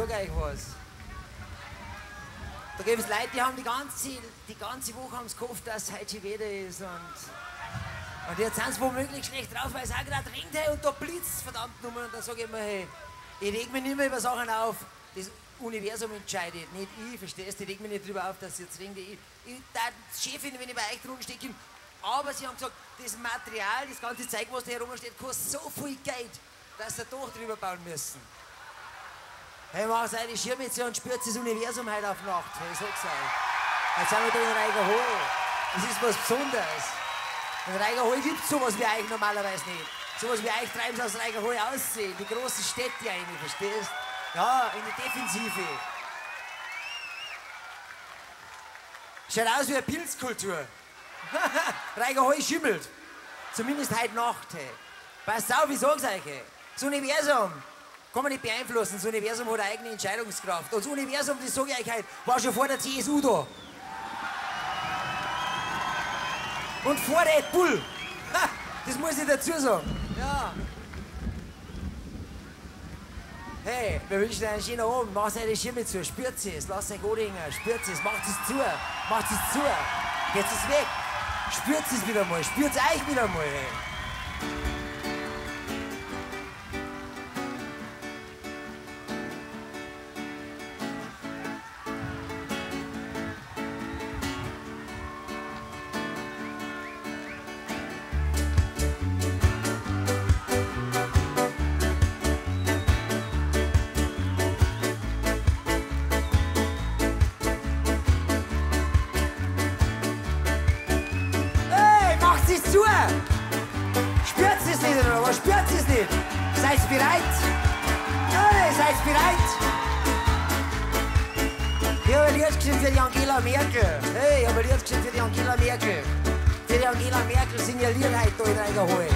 Sag euch was. Da gibt es Leute, die haben die ganze, die ganze Woche haben's gehofft, dass es heute schon Wetter ist. Und, und jetzt sind sie womöglich schlecht drauf, weil es auch gerade regnet hey, und da blitzt verdammt nochmal. Und dann sage ich immer, hey, ich reg mich nicht mehr über Sachen auf. Das Universum entscheidet, nicht ich, verstehst du? Ich reg mich nicht drüber auf, dass es jetzt regnet. Ich, ich darf es schön wenn ich bei euch drunter stecke. Aber sie haben gesagt, das Material, das ganze Zeug, was da herumsteht, kostet so viel Geld, dass sie doch drüber bauen müssen. Hey, mach Schirme jetzt und spürt das Universum heute auf Nacht. Hey, sag's euch. Jetzt sind wir da in Reigerhol. Das ist was Besonderes. In Reigerhol gibt's sowas wie euch normalerweise nicht. Sowas wie euch treiben sie aus Reigerhol aussehen. Die großen Städte eigentlich, verstehst? Ja, in die Defensive. Schaut aus wie eine Pilzkultur. Reigerhol schimmelt. Zumindest heute Nacht. Hey. Passt auf, ich sag's euch. Hey. Das Universum kann man nicht beeinflussen. Das Universum hat eine eigene Entscheidungskraft. Und das Universum, das sage ich euch heute, war schon vor der CSU da. Und vor Red Bull. Ha, das muss ich dazu sagen. Ja. Hey, wir wünschen euch einen schönen Abend. Macht eure Schirme zu, spürt es, lasst euch anhängen, spürt es, macht es zu, macht es zu. Jetzt ist weg. Spürt es wieder mal, spürt es euch wieder mal. Hey, seid bereit? Lied geschrieben für die Angela Merkel. Hey, ich habe Lied geschrieben für die Angela Merkel. Für die Angela Merkel Lied heute in Reigerhol.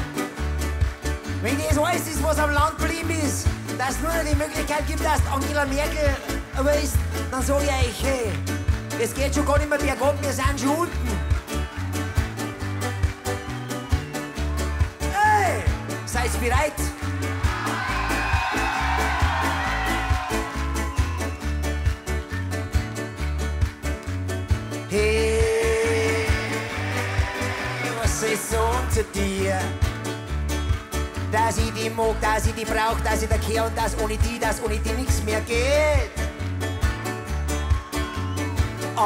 Wenn das alles ist, was am Land geblieben ist, dass es nur noch die Möglichkeit gibt, dass Angela Merkel Aber ist, dann sag ich euch, hey, es geht schon gar nicht mehr bergab, wir sind schon unten. Hey, seid bereit? Hey, was ich sagen zu dir? Dass ich die mag, dass ich die brauch, dass ich da kehr und dass ohne die, dass ohne die nichts mehr geht. Oh,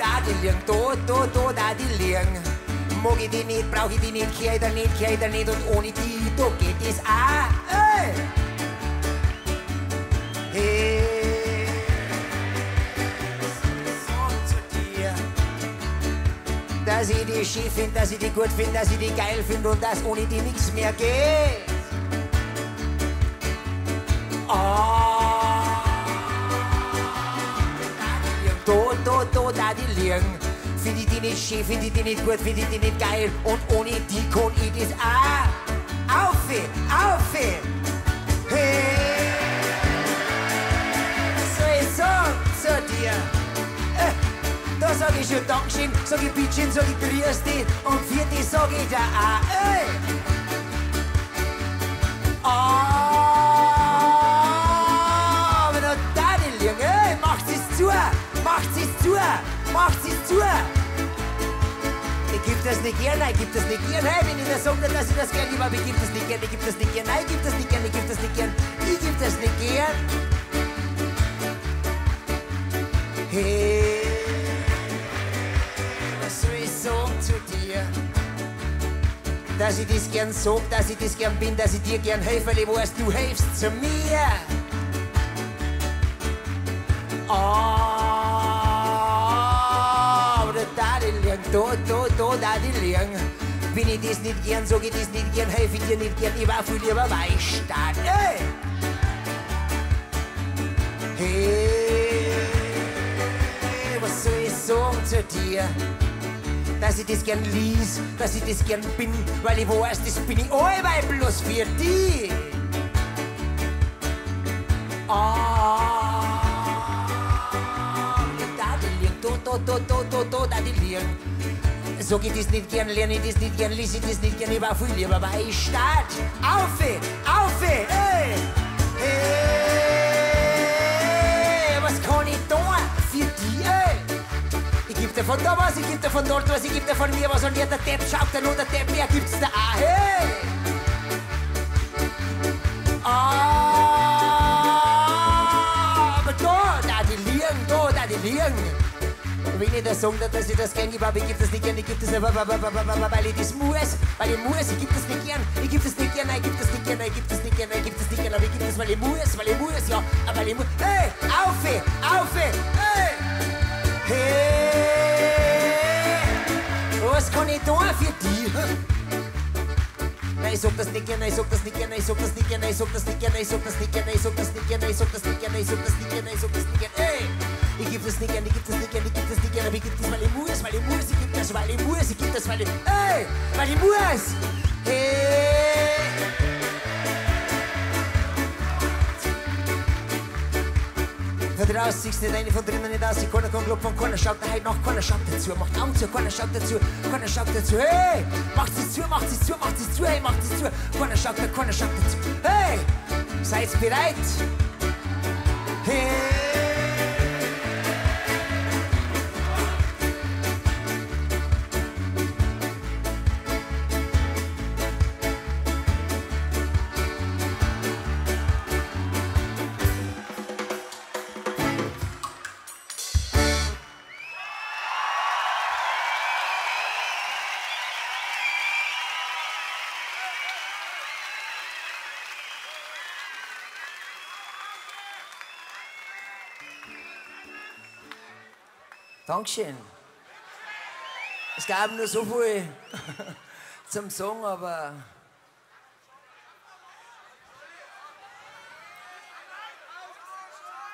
da die liegen, da, da, da, da die liegen. Mag ich die nicht, brauch ich die nicht, kehr ich da nicht, kehr ich da nicht und ohne die, da geht es auch. Hey! Hey, dass ich die schön find, dass ich die gut find, dass ich die geil find und dass ohne die nichts mehr geht. Oh, da, da, da, da die liegen. Find ich die nicht schön, find ich die nicht gut, find ich die nicht geil und ohne die kann ich das auch. Auf, auf, sag ich schon Dankeschön, sag ich Bitteschön, sag ich Grüß dich und für die sag ich dir auch, ey! Ah, wenn da da die liegen, ey, macht es zu, macht es zu, macht es zu! Ich geb das nicht gern, nein, geb das nicht gern, hey, wenn ich dir sag, dass ich das gern gebe, aber ich geb das nicht gern, ich geb das nicht gern, nein, ich geb das nicht gern, ich geb das nicht gern, ich geb das nicht gern. Hey, Dass ich das gern sag, dass ich das gern bin, dass ich dir gern helfe, weil ich weiß, du hilfst zu mir. Oh, aber da die liegen, da, da, da, da die liegen. Bin ich das nicht gern, sag ich das nicht gern, helfe ich dir nicht gern, ich war viel lieber Weichstadt. Hey! Hey, was soll ich sagen zu dir? Dass ich das gern lies, dass ich das gern bin, weil ich weiß, das bin ich allweil bloß für die. Ah, da die liegen, da, da, da, da, da, da, da die liegen. Sag ich das nicht gern, lerne ich das nicht gern, lies ich das nicht gern, ich war viel lieber bei Stadt. Aufe, von da was, ich geb dir von dort was, ich geb dir von mir was und ja, der Depp schaut dir nur der Depp, mehr gibt's da auch, hey! Ah, aber da, da die liegen, da, da die liegen. Wenn ich das sage, dass ich das gern gebe, aber ich geb das nicht gern, ich geb das aber, aber, weil ich das muss, weil ich muss, ich geb das nicht gern, ich geb das nicht gern, nein, ich geb das nicht gern, nein, ich geb das nicht gern, nein, ich geb das nicht gern, aber ich geb das, weil ich muss, weil ich muss, ja, aber ich muss. Hey, aufe, aufe, hey! Hey, was kann ich tun für dich? Nein, ich sag das nicht gerne, ich sag das nicht gerne, ich sag das nicht gerne, ich sag das nicht gerne, ich sag das nicht gerne, ich sag das nicht gerne, ich sag das nicht gerne, ich sag das nicht gerne, ich sag das nicht gerne, ey! Ich geb das nicht gerne, ich geb das nicht gerne, ich geb das nicht gerne, aber ich geb das, weil ich muss, weil ich muss, ich geb das, weil ich muss, ich geb das, weil ich, ey! Weil ich muss! Hey! Von draußen siehst nicht eine, von drinnen nicht aus, keiner kann klopfen, keiner schaut daheim nach, keiner schaut dazu, macht Augen zu, keiner schaut dazu, keiner schaut dazu, hey! Macht es zu, macht es zu, macht es zu, hey, macht es zu, keiner schaut da, keiner schaut dazu, hey! Seid bereit? Hey! Dankeschön. Es gab nur so viel zum Song, aber.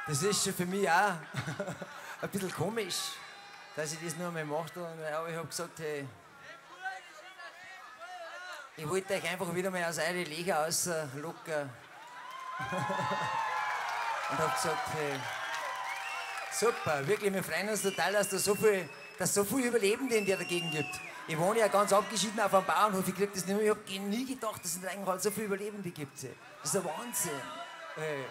Das ist schon für mich auch ein bisschen komisch, dass ich das nur einmal gemacht habe. Aber ich habe gesagt, hey, ich wollte euch einfach wieder mal aus eure Liga auslocken. und hab gesagt, hey, super, wirklich, wir freuen uns total, dass da so viel, dass so viel Überlebende in der dagegen gibt. Ich wohne ja ganz abgeschieden auf einem Bauernhof, ich krieg das nicht mehr, ich hab nie gedacht, dass es in Reichenhall so viele Überlebende gibt. Das ist ein Wahnsinn. Hey.